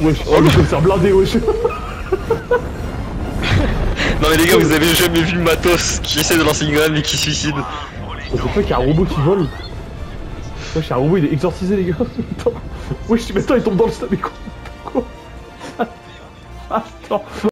Wesh, oh le faire blindé, wesh. Non mais les gars, vous avez jamais vu Matos qui essaie de lancer une grenade mais qui suicide. suicide C'est pas qu'il y a un robot qui vole Wesh, un robot, il est exorcisé, les gars. Attends. Wesh, mais attends, il tombe dans le stade, mais quoi Quoi? Attends.